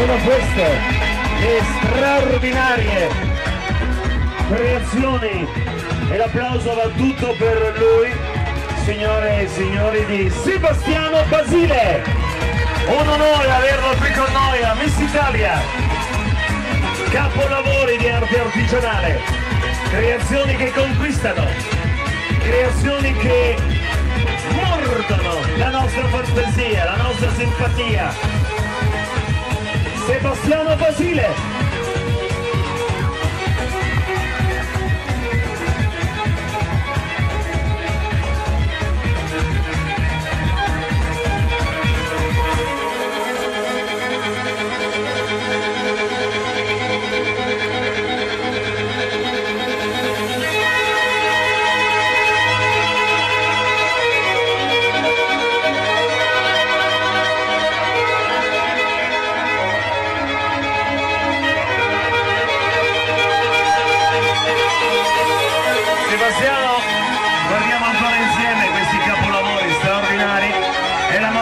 sono queste le straordinarie creazioni e l'applauso va tutto per lui, signore e signori di Sebastiano Basile. Un onore averlo qui con noi a Miss Italia. Capolavori di arte artigianale, creazioni che conquistano, creazioni che mordono la nostra fantasia, la nostra simpatia. Sebastiano Vasile.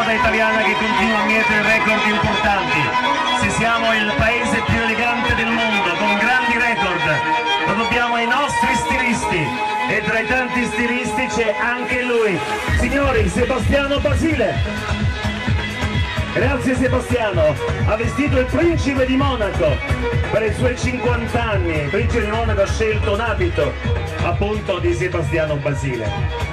Moda italiana che continua a mietere record importanti. Se siamo il paese più elegante del mondo, con grandi record, lo dobbiamo ai nostri stilisti e tra i tanti stilisti c'è anche lui. Signori, Sebastiano Basile. Grazie Sebastiano, ha vestito il principe di Monaco per i suoi 50 anni. Il principe di Monaco ha scelto un abito appunto di Sebastiano Basile.